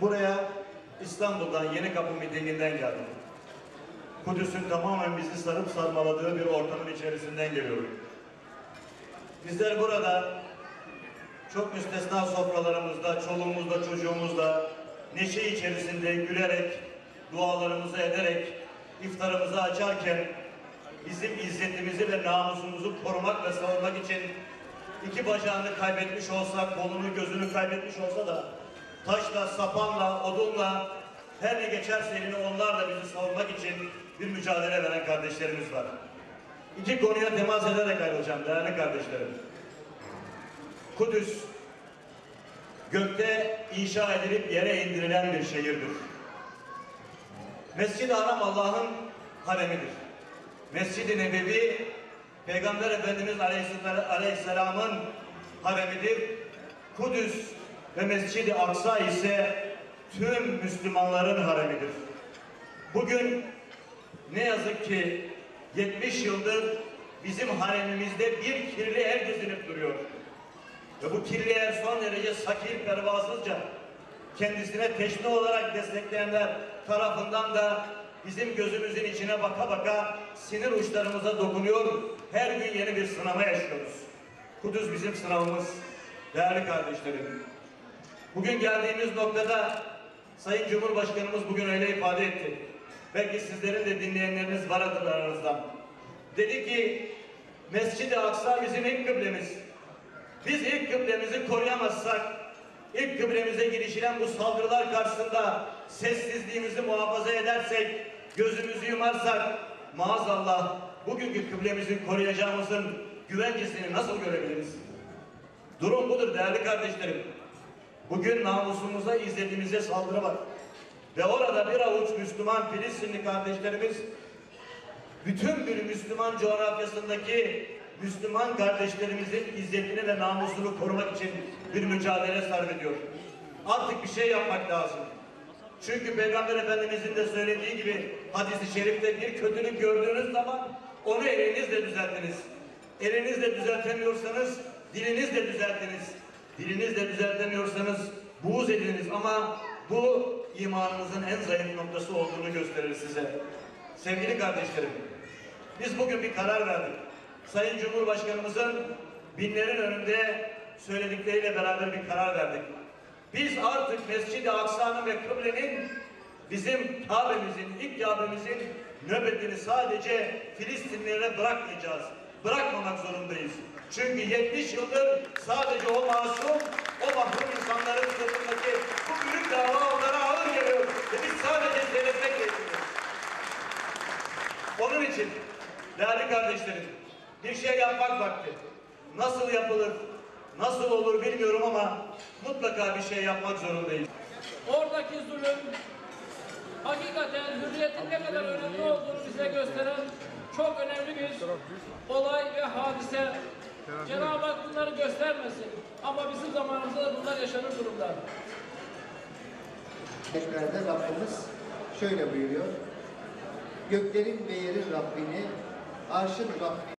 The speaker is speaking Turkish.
Buraya İstanbul'dan Yeni Kapı mitinginden geldim. Kudüs'ün tamamen bizi sarıp sarmaladığı bir ortamın içerisinden geliyorum. Bizler burada çok müstesna sofralarımızda, çoluğumuzda, çocuğumuzda neşe içerisinde gülerek, dualarımızı ederek, iftarımızı açarken bizim izzetimizi ve namusumuzu korumak ve savunmak için iki bacağını kaybetmiş olsa, kolunu gözünü kaybetmiş olsa da taşla, sapanla, odunla her ne geçerse eline onlarla bizi savunmak için bir mücadele veren kardeşlerimiz var. İki konuya temas ederek ayrılacağım değerli kardeşlerim. Kudüs gökte inşa edilip yere indirilen bir şehirdir. Mescid-i Haram Allah'ın haremidir. Mescid-i Nebevi Peygamber Efendimiz Aleyhisselam- Aleyhisselam'ın haremidir. Kudüs ve Mescid-i Aksa ise tüm Müslümanların haremidir. Bugün ne yazık ki 70 yıldır bizim haremimizde bir kirli el gezinip duruyor. Ve bu kirli el son derece sakil pervasızca kendisine teşne olarak destekleyenler tarafından da bizim gözümüzün içine baka baka sinir uçlarımıza dokunuyor. Her gün yeni bir sınama yaşıyoruz. Kudüs bizim sınavımız. Değerli kardeşlerim. Bugün geldiğimiz noktada Sayın Cumhurbaşkanımız bugün öyle ifade etti. Belki sizlerin de dinleyenleriniz vardır aranızda. Dedi ki Mescid-i Aksa bizim ilk kıblemiz. Biz ilk kıblemizi koruyamazsak, ilk kıblemize girişilen bu saldırılar karşısında sessizliğimizi muhafaza edersek, gözümüzü yumarsak, maazallah bugünkü kıblemizi koruyacağımızın güvencesini nasıl görebiliriz? Durum budur değerli kardeşlerim. Bugün namusumuza, izzetimize saldırı var. Ve orada bir avuç Müslüman Filistinli kardeşlerimiz bütün bir Müslüman coğrafyasındaki Müslüman kardeşlerimizin izzetini ve namusunu korumak için bir mücadele sarf ediyor. Artık bir şey yapmak lazım. Çünkü Peygamber Efendimizin de söylediği gibi hadisi şerifte bir kötülük gördüğünüz zaman onu elinizle düzeltiniz. Elinizle düzeltemiyorsanız dilinizle düzeltiniz. Dilinizle düzeltemiyorsanız buğz ediniz ama bu imanınızın en zayıf noktası olduğunu gösterir size. Sevgili kardeşlerim, biz bugün bir karar verdik. Sayın Cumhurbaşkanımızın binlerin önünde söyledikleriyle beraber bir karar verdik. Biz artık Mescid-i Aksa'nın ve Kıble'nin bizim Kabe'mizin, ilk Kabe'mizin nöbetini sadece Filistinlilere bırakmayacağız. Bırakmamak zorundayız. Çünkü 70 yıldır sadece o masum, o mahrum insanların sırtındaki bu büyük dava onlara ağır geliyor. Ve biz sadece seyretmek yetiniyoruz. Onun için değerli kardeşlerim bir şey yapmak vakti. Nasıl yapılır, nasıl olur bilmiyorum ama mutlaka bir şey yapmak zorundayız. Oradaki zulüm hakikaten hürriyetin ne kadar önemli olduğunu bize gösteren çok önemli bir olay ve hadise. Cenab-ı Hak bunları göstermesin. Ama bizim zamanımızda da bunlar yaşanır durumda. Eşlerde Rabbimiz şöyle buyuruyor. Göklerin ve yerin Rabbini, arşın Rabbini